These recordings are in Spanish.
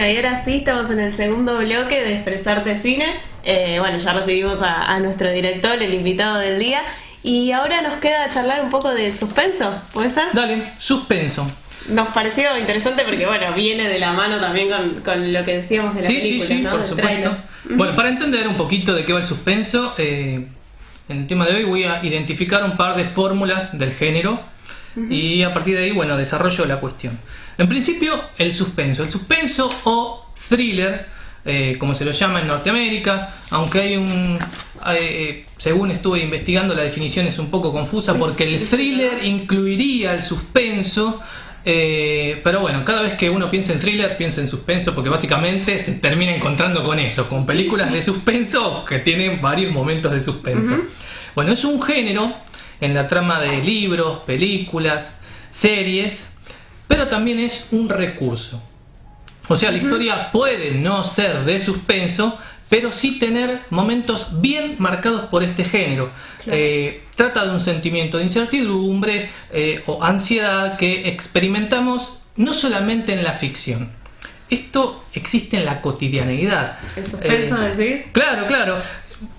Bueno, y ahora sí estamos en el segundo bloque de Expresarte Cine. Eh, bueno, ya recibimos a, a nuestro director, el invitado del día. Y ahora nos queda charlar un poco de suspenso, ¿puede ser? Dale, suspenso. Nos pareció interesante porque, bueno, viene de la mano también con, con lo que decíamos de la Sí, película, sí, sí, ¿no? por Del supuesto. Bueno, para entender un poquito de qué va el suspenso, eh, en el tema de hoy voy a identificar un par de fórmulas del género y a partir de ahí, bueno, desarrollo la cuestión. En principio, el suspenso. El suspenso o thriller, eh, como se lo llama en Norteamérica, aunque hay un... eh, según estuve investigando, la definición es un poco confusa porque el thriller incluiría el suspenso. eh, pero bueno, cada vez que uno piensa en thriller, piensa en suspenso, porque básicamente se termina encontrando con eso, con películas de suspenso que tienen varios momentos de suspenso. Bueno, es un género en la trama de libros, películas, series, pero también es un recurso. O sea, la historia puede no ser de suspenso, pero sí tener momentos bien marcados por este género. Claro. Eh, trata de un sentimiento de incertidumbre eh, o ansiedad que experimentamos no solamente en la ficción. Esto existe en la cotidianeidad. ¿El suspenso Eh, decís? Claro, claro.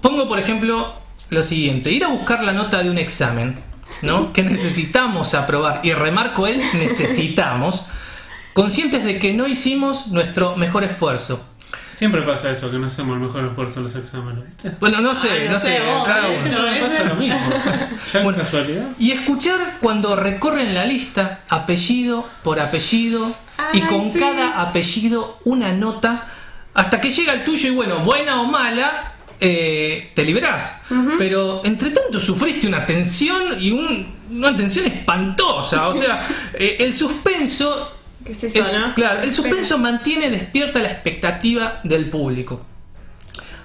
Pongo, por ejemplo, lo siguiente: ir a buscar la nota de un examen, ¿no? Que necesitamos aprobar. Y remarco el necesitamos, conscientes de que no hicimos nuestro mejor esfuerzo. Siempre pasa eso, que no hacemos el mejor esfuerzo en los exámenes, ¿viste? Bueno, no sé, Ay, no no, sé, sé. vos, cada ¿eh? uno. Pasa lo mismo. Ya en Bueno. casualidad. Y escuchar cuando recorren la lista apellido por apellido y con sí. cada apellido una nota hasta que llega el tuyo y bueno, buena o mala, eh, te liberás. Pero entre tanto sufriste una tensión y un- una tensión espantosa. O sea, eh, el suspenso... ¿Qué es eso, es- no? Claro, el suspenso mantiene despierta la expectativa del público.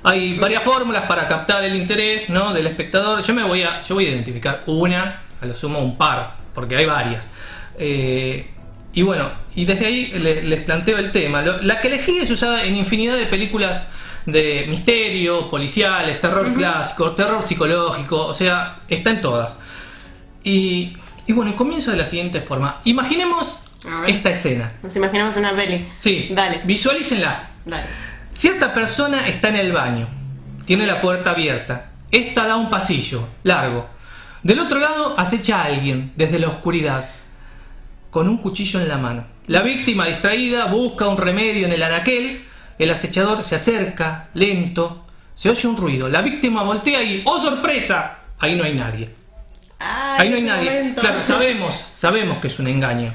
Hay varias fórmulas para captar el interés ¿no? del espectador. Yo me voy a, yo voy a identificar una, a lo sumo un par, porque hay varias. Eh, y bueno, y desde ahí le- les planteo el tema. Lo- la que elegí es usada en infinidad de películas de misterio, policiales, terror clásico, terror psicológico, o sea, está en todas. Y, y bueno, comienzo de la siguiente forma. Imaginemos esta escena. Nos imaginamos una peli. Sí, Dale, visualícenla. dale. Cierta persona está en el baño, tiene la puerta abierta. Esta da un pasillo largo. Del otro lado acecha a alguien desde la oscuridad, con un cuchillo en la mano. La víctima distraída busca un remedio en el anaquel. El acechador se acerca, lento. Se oye un ruido. La víctima voltea y ¡oh sorpresa! Ahí no hay nadie. Ahí no hay nadie. momento. Claro, sabemos, sabemos que es un engaño.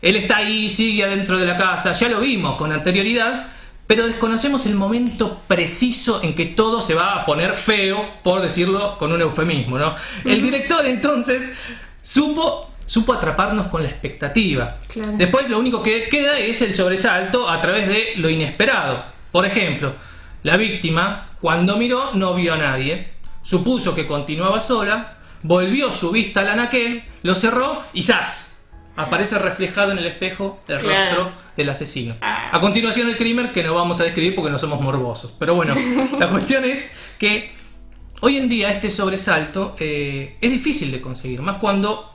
Él está ahí, sigue adentro de la casa, ya lo vimos con anterioridad, pero desconocemos el momento preciso en que todo se va a poner feo, por decirlo con un eufemismo, ¿no? El director entonces supo, supo atraparnos con la expectativa. Claro. Después lo único que queda es el sobresalto a través de lo inesperado. Por ejemplo, la víctima, cuando miró, no vio a nadie, supuso que continuaba sola, volvió su vista al anaquel, lo cerró y ¡zas! Aparece reflejado en el espejo el Claro. rostro del asesino. A continuación el crimen que no vamos a describir porque no somos morbosos. Pero bueno, la cuestión es que hoy en día este sobresalto eh, es difícil de conseguir, más cuando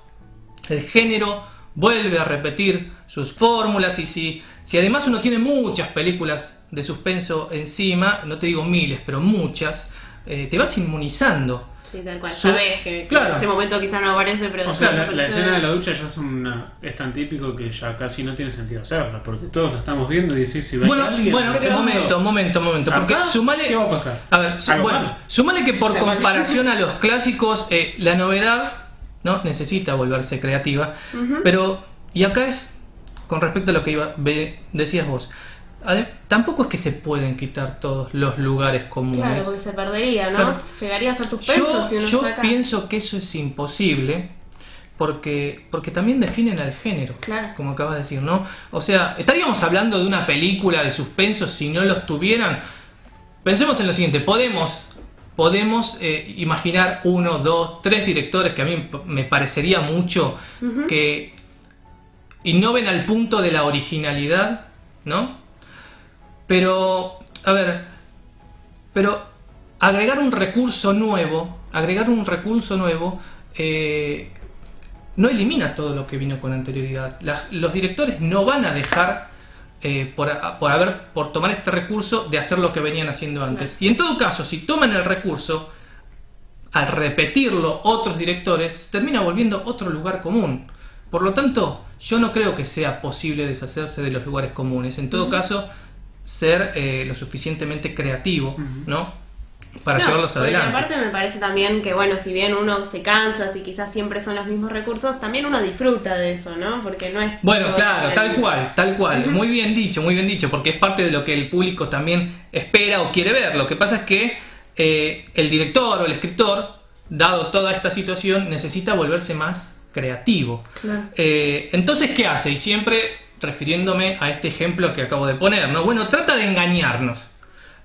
el género vuelve a repetir sus fórmulas y si, si además uno tiene muchas películas de suspenso encima, no te digo miles, pero muchas, eh, te vas inmunizando. Sí, tal cual. Sabés que, Claro. en ese momento quizá no aparece, pero O sea, la, escena de la ducha ya es, una, es tan típico que ya casi no tiene sentido hacerla, porque todos la estamos viendo y decís si va Bueno, alguien. bueno, entrando, momento, momento, momento, porque acá, sumale... ¿Qué va a pasar? A ver, su- bueno, sumale que por comparación a los clásicos, eh, la novedad no necesita volverse creativa, pero y acá es con respecto a lo que iba, decías vos. Tampoco es que se pueden quitar todos los lugares comunes. Claro, porque se perdería, ¿no? Claro. Llegaría a ser suspenso Yo, si uno yo saca. pienso que eso es imposible porque, porque también definen al género, Claro. como acabas de decir, ¿no? O sea, estaríamos hablando de una película de suspenso si no los tuvieran. Pensemos en lo siguiente, podemos, podemos eh, imaginar uno, dos, tres directores que a mí me parecería mucho que innoven al punto de la originalidad, ¿no? Pero, a ver, pero agregar un recurso nuevo, agregar un recurso nuevo, eh, no elimina todo lo que vino con anterioridad. La- los directores no van a dejar eh, por, por haber por tomar este recurso de hacer lo que venían haciendo antes. Y en todo caso, si toman el recurso, al repetirlo otros directores, termina volviendo otro lugar común. Por lo tanto, yo no creo que sea posible deshacerse de los lugares comunes. En todo caso, ser eh, lo suficientemente creativo, ¿no? Para No, llevarlos adelante. aparte me parece también que, bueno, si bien uno se cansa, si quizás siempre son los mismos recursos, también uno disfruta de eso, ¿no? Porque no es... Bueno, claro, tal cual, tal cual. Muy bien dicho, muy bien dicho, porque es parte de lo que el público también espera o quiere ver. Lo que pasa es que eh, el director o el escritor, dado toda esta situación, necesita volverse más creativo. Claro. Eh, entonces, ¿qué hace? Y siempre refiriéndome a este ejemplo que acabo de poner, ¿no? Bueno, trata de engañarnos.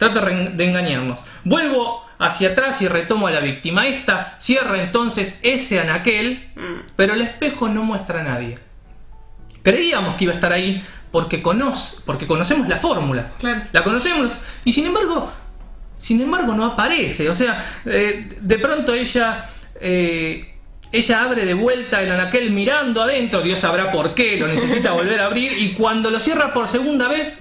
Trata de engañarnos. Vuelvo hacia atrás y retomo a la víctima. Esta cierra entonces ese anaquel, Mm. pero el espejo no muestra a nadie. Creíamos que iba a estar ahí porque, conoce, porque conocemos la fórmula. Claro. La conocemos y sin embargo, sin embargo no aparece. O sea, eh, de pronto ella, eh, ella abre de vuelta el anaquel mirando adentro, Dios sabrá por qué, lo necesita volver a abrir y cuando lo cierra por segunda vez,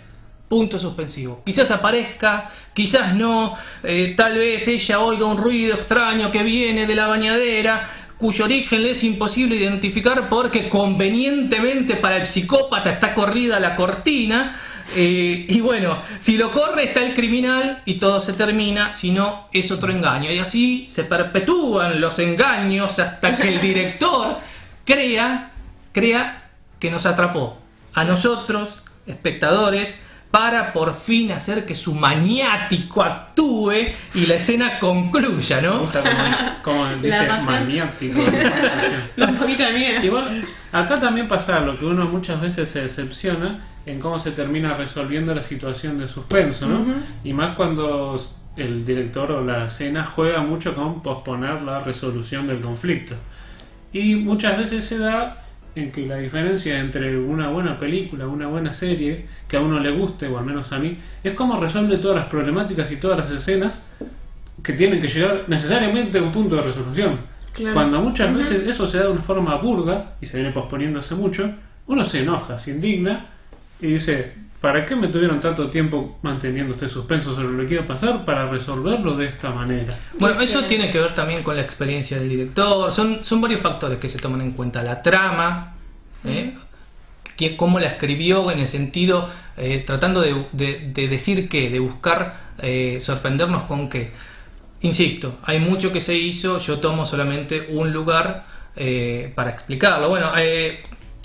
punto suspensivo. Quizás aparezca, quizás no, eh, tal vez ella oiga un ruido extraño que viene de la bañadera cuyo origen le es imposible identificar porque convenientemente para el psicópata está corrida la cortina. eh, y bueno, si lo corre está el criminal y todo se termina, si no es otro engaño. Y así se perpetúan los engaños hasta que el director crea, crea que nos atrapó a nosotros, espectadores, para por fin hacer que su maniático actúe y la escena concluya, Me ¿no? gusta como, dice maniático. Un poquito de miedo. Igual, acá también pasa lo que uno muchas veces se decepciona en cómo se termina resolviendo la situación de suspenso, ¿no? Y más cuando el director o la escena juega mucho con posponer la resolución del conflicto. Y muchas veces se da en que la diferencia entre una buena película, una buena serie, que a uno le guste, o al menos a mí, es cómo resuelve todas las problemáticas y todas las escenas que tienen que llegar necesariamente a un punto de resolución. Claro. Cuando muchas veces eso se da de una forma burda y se viene posponiéndose mucho, uno se enoja, se indigna y dice, ¿para qué me tuvieron tanto tiempo manteniendo este suspenso sobre lo que iba a pasar para resolverlo de esta manera? Bueno, eso tiene que ver también con la experiencia del director. Son, son varios factores que se toman en cuenta. La trama, ¿eh? que- cómo la escribió en el sentido, eh, tratando de, de- de decir qué, de buscar eh, sorprendernos con qué. Insisto, hay mucho que se hizo, yo tomo solamente un lugar eh, para explicarlo. Bueno, eh,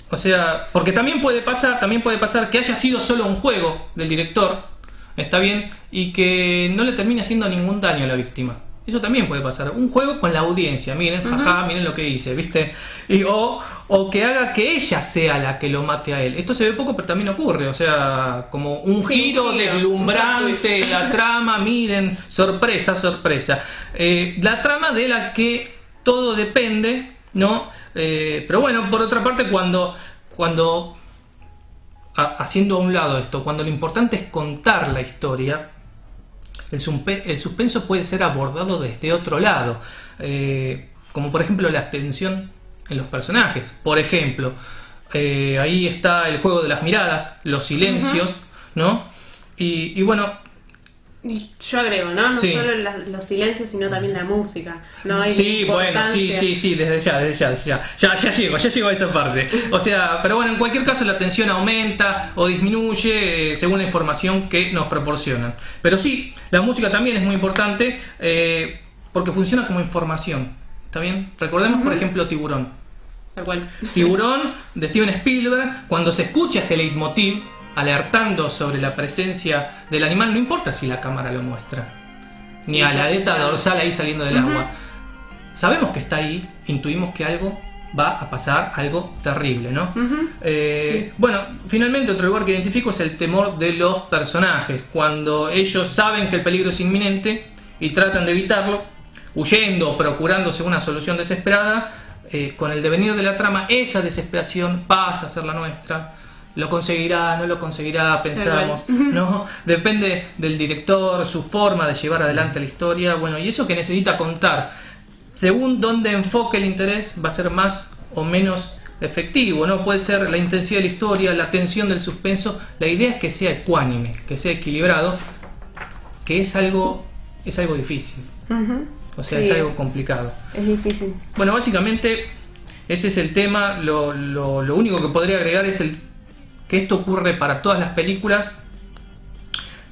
o sea, porque también puede pasar, también puede pasar que haya sido solo un juego del director, está bien, y que no le termine haciendo ningún daño a la víctima. Eso también puede pasar. Un juego con la audiencia, miren, jaja, miren lo que hice, ¿viste? Y, o, o que haga que ella sea la que lo mate a él. Esto se ve poco, pero también ocurre. O sea, como un Sí, giro deslumbrante, un la trama, miren, sorpresa, sorpresa. Eh, la trama de la que todo depende, ¿no? Eh, pero bueno, por otra parte, cuando, cuando a- haciendo a un lado esto, cuando lo importante es contar la historia, el, suspenso puede ser abordado desde otro lado, eh, como por ejemplo la tensión en los personajes. Por ejemplo, eh, ahí está el juego de las miradas, los silencios, ¿no? Y, y bueno, yo agrego, ¿no? No Sí. solo la- los silencios, sino también la música. No hay Sí, bueno, sí, sí, sí, desde ya, desde ya, desde ya. Ya, ya llego, ya llego a esa parte. O sea, pero bueno, en cualquier caso la tensión aumenta o disminuye eh, según la información que nos proporcionan. Pero sí, la música también es muy importante eh, porque funciona como información. ¿Está bien? Recordemos, por ejemplo, Tiburón. Tal cual. Tiburón de Steven Spielberg, cuando se escucha ese leitmotiv alertando sobre la presencia del animal, no importa si la cámara lo muestra, ni Sí, a la aleta dorsal ahí saliendo del agua. Sabemos que está ahí, intuimos que algo va a pasar, algo terrible, ¿no? Eh, Bueno, finalmente otro lugar que identifico es el temor de los personajes. Cuando ellos saben que el peligro es inminente y tratan de evitarlo, huyendo o procurándose una solución desesperada, eh, con el devenir de la trama, esa desesperación pasa a ser la nuestra. Lo conseguirá, no lo conseguirá, pensamos, ¿no? Depende del director, su forma de llevar adelante la historia, bueno, y eso que necesita contar según dónde enfoque el interés, va a ser más o menos efectivo, ¿no? Puede ser la intensidad de la historia, la tensión del suspenso. La idea es que sea ecuánime, que sea equilibrado, que es algo, es algo difícil. O sea, Sí, es algo complicado. Es difícil. Bueno, básicamente ese es el tema. Lo, lo- lo único que podría agregar es el que esto ocurre para todas las películas.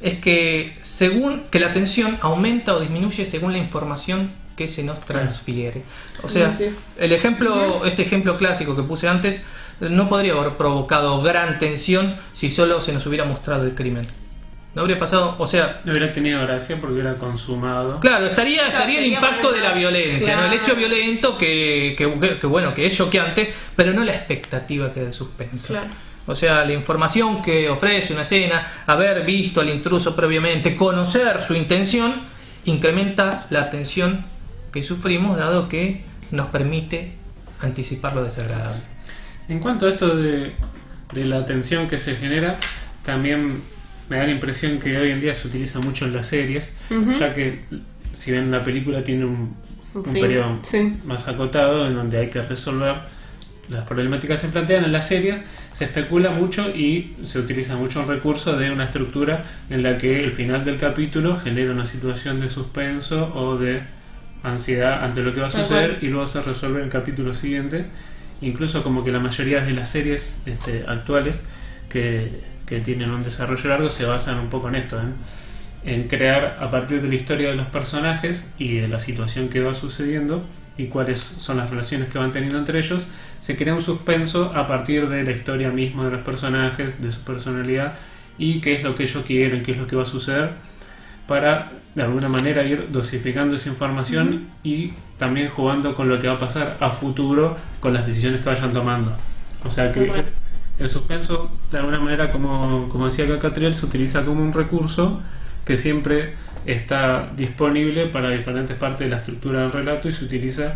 Es que según que la tensión aumenta o disminuye según la información que se nos transfiere. O sea, el ejemplo, este ejemplo clásico que puse antes, no podría haber provocado gran tensión si solo se nos hubiera mostrado el crimen. No habría pasado, o sea, No hubiera tenido gracia porque hubiera consumado. Claro, estaría, Claro, estaría el impacto de la violencia, ¿no? el hecho violento que, que- que- que, bueno, que es choqueante, pero no la expectativa que da el suspenso. Claro. O sea, la información que ofrece una escena, haber visto al intruso previamente, conocer su intención, incrementa la atención que sufrimos, dado que nos permite anticipar lo desagradable. En cuanto a esto de, de la tensión que se genera, también me da la impresión que hoy en día se utiliza mucho en las series, ya que si bien la película tiene un, Un periodo sí. más acotado en donde hay que resolver las problemáticas se plantean en las series, se especula mucho y se utiliza mucho el recurso de una estructura en la que el final del capítulo genera una situación de suspenso o de ansiedad ante lo que va a suceder cual. y luego se resuelve en el capítulo siguiente. Incluso como que la mayoría de las series este, actuales que, que tienen un desarrollo largo se basan un poco en esto, en, en crear a partir de la historia de los personajes y de la situación que va sucediendo y cuáles son las relaciones que van teniendo entre ellos, se crea un suspenso a partir de la historia misma de los personajes, de su personalidad y qué es lo que ellos quieren, qué es lo que va a suceder para de alguna manera ir dosificando esa información y también jugando con lo que va a pasar a futuro con las decisiones que vayan tomando. O sea que el suspenso, de alguna manera, como, como decía acá Catriel, se utiliza como un recurso que siempre está disponible para diferentes partes de la estructura del relato y se utiliza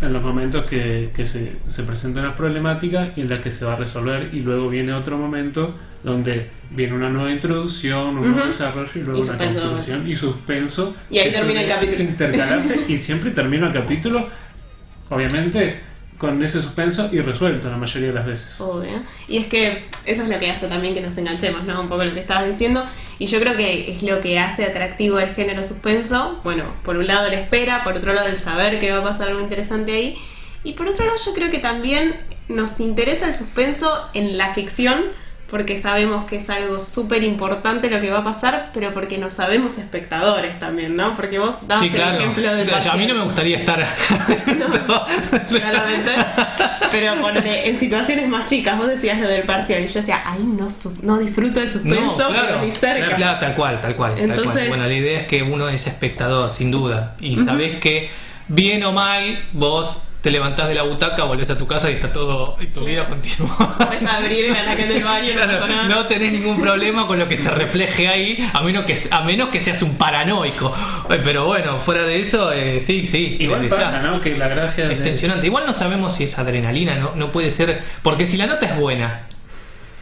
en los momentos que, que se, se presenta una problemática y en la que se va a resolver y luego viene otro momento donde viene una nueva introducción, un nuevo desarrollo y luego Y una conclusión y suspenso. Y ahí termina el capítulo. Intercalarse y siempre termina el capítulo, obviamente, con ese suspenso y resuelto la mayoría de las veces. Obvio. Y es que eso es lo que hace también que nos enganchemos, ¿no? Un poco lo que estabas diciendo. Y yo creo que es lo que hace atractivo el género suspenso. Bueno, por un lado la espera, por otro lado el saber que va a pasar algo interesante ahí. Y por otro lado yo creo que también nos interesa el suspenso en la ficción, porque sabemos que es algo súper importante lo que va a pasar, pero porque nos sabemos espectadores también, ¿no? Porque vos das sí, el claro. ejemplo del a mí no me gustaría estar. Claramente. Pero ponele, en situaciones más chicas, vos decías lo del parcial y yo decía, ay, no, no disfruto el suspenso, No, claro, ni cerca. Claro, tal cual, tal cual, tal cual. Entonces- Bueno, la idea es que uno es espectador, sin duda. Y sabés que, bien o mal, vos te levantás de la butaca, volvés a tu casa y está todo, y tu vida continúa. Puedes abrir el del baño no Claro, pasa nada. no tenés ningún problema con lo que se refleje ahí, a menos que, a menos que seas un paranoico. Eh, Pero bueno, fuera de eso, eh, sí, sí. Igual pasa, ya. ¿no? Que la gracia Es de... tensionante. Igual no sabemos si es adrenalina, no, no puede ser. Porque si la nota es buena,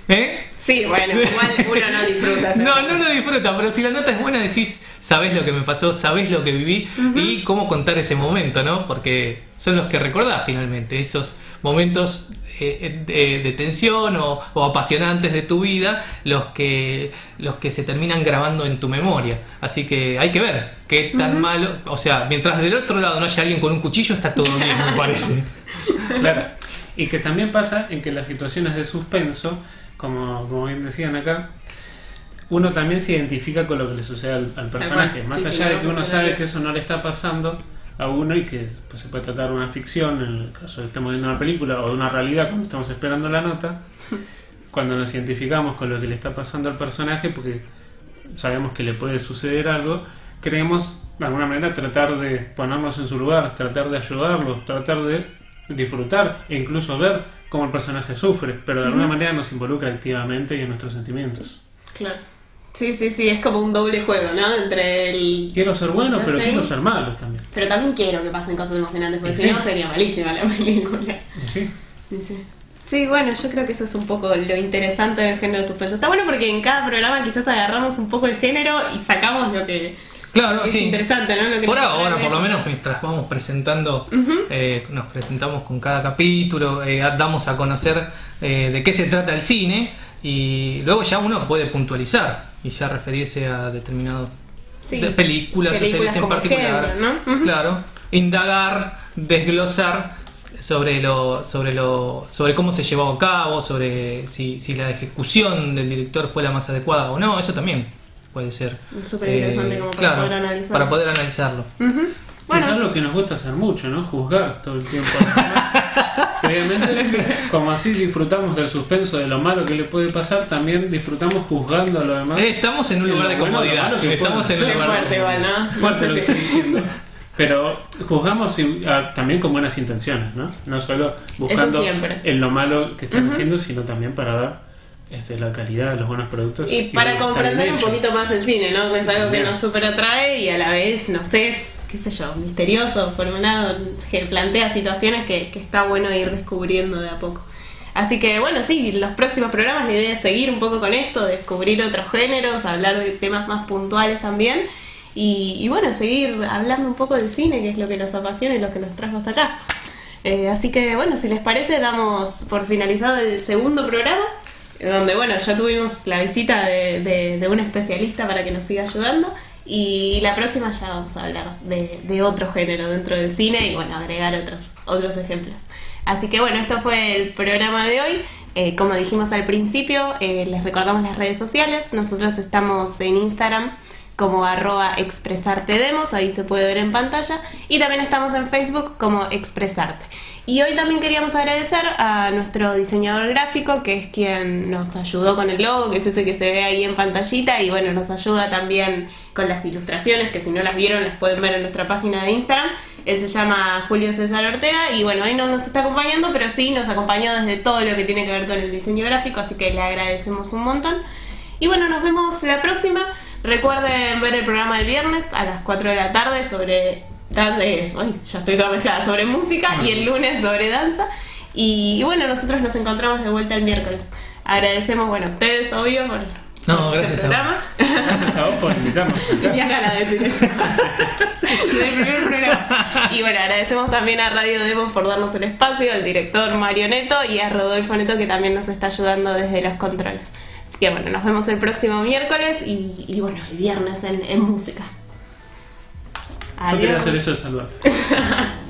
¿eh? Sí, bueno, igual uno no disfruta. No, no lo disfruta, pero si la nota es buena decís, sabés lo que me pasó, sabés lo que viví y cómo contar ese momento, ¿no? Porque son los que recordás finalmente, esos momentos eh, de, de tensión o, o apasionantes de tu vida, los que, los que se terminan grabando en tu memoria. Así que hay que ver qué tan malo, o sea, mientras del otro lado no haya alguien con un cuchillo, está todo bien, me parece. Claro. Y que también pasa en que las situaciones de suspenso, como, como bien decían acá, uno también se identifica con lo que le sucede al, al personaje. Más Sí, allá de que uno sabe que eso no le está pasando a uno y que pues, se puede tratar de una ficción, en el caso de que estemos viendo una película, o de una realidad cuando estamos esperando la nota, cuando nos identificamos con lo que le está pasando al personaje, porque sabemos que le puede suceder algo, queremos de alguna manera tratar de ponernos en su lugar, tratar de ayudarlo, tratar de disfrutar e incluso ver cómo el personaje sufre, pero de alguna manera nos involucra activamente y en nuestros sentimientos. Claro. Sí, sí, sí, es como un doble juego, ¿no? Entre el... Quiero ser bueno, pero quiero ser malo también. Pero también quiero que pasen cosas emocionantes, porque si no sería malísima la película. Sí, sí. Sí, bueno, yo creo que eso es un poco lo interesante del género de suspenso. Está bueno porque en cada programa quizás agarramos un poco el género y sacamos lo que, Claro, es sí. interesante, ¿no? Lo que Por ahora, por lo menos mientras vamos presentando, eh, nos presentamos con cada capítulo, eh, damos a conocer eh, de qué se trata el cine y luego ya uno puede puntualizar y ya referirse a determinados Sí. de películas, o series en particular. ejemplo, ¿no? Ujú. Claro, indagar, desglosar sobre lo sobre lo sobre cómo se llevó a cabo, sobre si, si la ejecución del director fue la más adecuada o no, eso también puede ser eh, Súper interesante como para claro, poder analizarlo. para poder analizarlo. Ujú. Bueno. Es Bueno, lo que nos gusta hacer mucho, ¿no? Juzgar todo el tiempo. Obviamente, como así disfrutamos del suspenso, de lo malo que le puede pasar, también disfrutamos juzgando a lo demás. Eh, estamos en un lugar de bueno, comodidad. que Estamos en un lugar de fuerte igual. ¿no? Fuerte lo que estoy diciendo. Pero juzgamos y- ah, también con buenas intenciones, ¿no? No solo buscando en lo malo que están haciendo, sino también para ver este, la calidad los buenos productos. Y para comprender un poquito más el cine, ¿no? Que es algo que nos súper atrae y a la vez, no sé, es, qué sé yo, misterioso. Por un lado, que plantea situaciones que, que está bueno ir descubriendo de a poco. Así que bueno, sí, los próximos programas la idea es seguir un poco con esto, descubrir otros géneros, hablar de temas más puntuales también. Y, y bueno, seguir hablando un poco del cine, que es lo que nos apasiona y lo que nos trajo hasta acá. Eh, así que bueno, si les parece, damos por finalizado el segundo programa, donde bueno, ya tuvimos la visita de, un especialista para que nos siga ayudando. Y la próxima ya vamos a hablar de, de otro género dentro del cine y bueno, agregar otros, otros ejemplos. Así que bueno, esto fue el programa de hoy. Eh, como dijimos al principio, eh, les recordamos las redes sociales. Nosotros estamos en Instagram como arroba expresartedemos, ahí se puede ver en pantalla, y también estamos en Facebook como expresarte. Y hoy también queríamos agradecer a nuestro diseñador gráfico, que es quien nos ayudó con el logo, que es ese que se ve ahí en pantallita, y bueno, nos ayuda también con las ilustraciones, que si no las vieron las pueden ver en nuestra página de Instagram. Él se llama Julio César Ortega y bueno, hoy no nos está acompañando, pero sí nos acompañó desde todo lo que tiene que ver con el diseño gráfico, así que le agradecemos un montón. Y bueno, nos vemos la próxima. Recuerden ver el programa el viernes a las 4 de la tarde sobre dan- eh, ay, ya estoy toda mezclada, sobre música y el lunes sobre danza. Y, y bueno, nosotros nos encontramos de vuelta el miércoles. Agradecemos, bueno, a ustedes, obvio, por, No, por gracias este a vos. programa. Gracias a vos por invitarnos. acá. Ya gana de decir eso. Del primer programa. Y bueno, agradecemos también a Radio Demos por darnos el espacio, al director Mario Neto y a Rodolfo Neto que también nos está ayudando desde los controles. Así que bueno, nos vemos el próximo miércoles y, y bueno, el viernes en, en música. No Adiós. hacer eso de saludar.